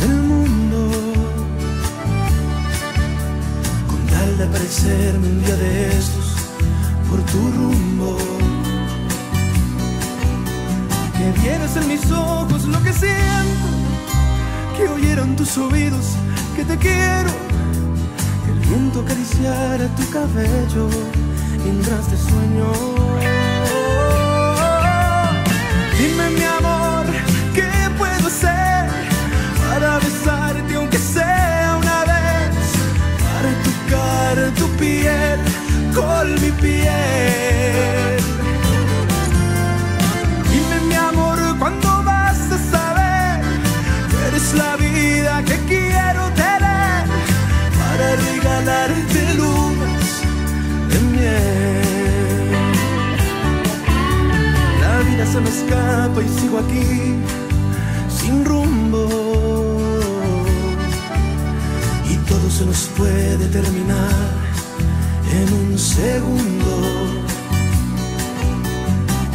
del mundo. Con tal de aparecerme un día de estos por tu rumbo. Que vieras en mis ojos lo que siento que oyeron tus oídos que te quiero que el viento acariciara tu cabello mientras te sueño. Eres la vida que quiero tener para regalarte lunas de miel? La vida se me escapa y sigo aquí sin rumbo. Y todo se nos puede terminar en un segundo.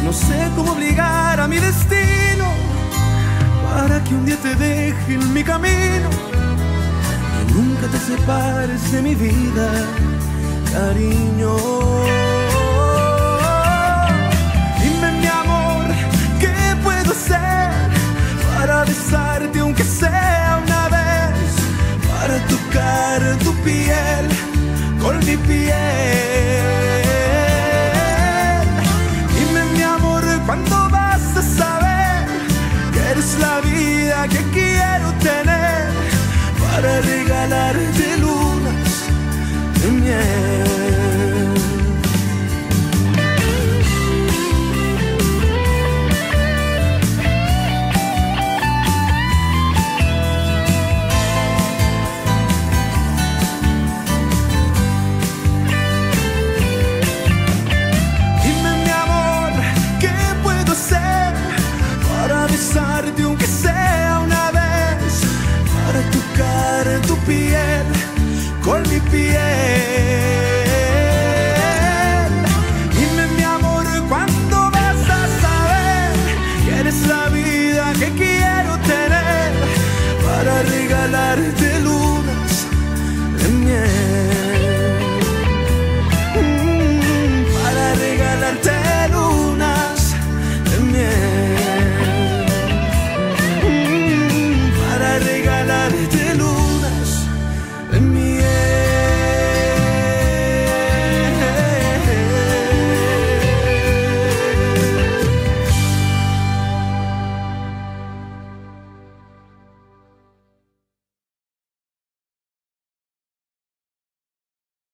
No sé cómo obligar a mi destino para que un día te deje en mi camino y nunca te separes de mi vida, cariño. Regalarte que quiero tener para regalarte lunas de miel.